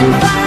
Bye.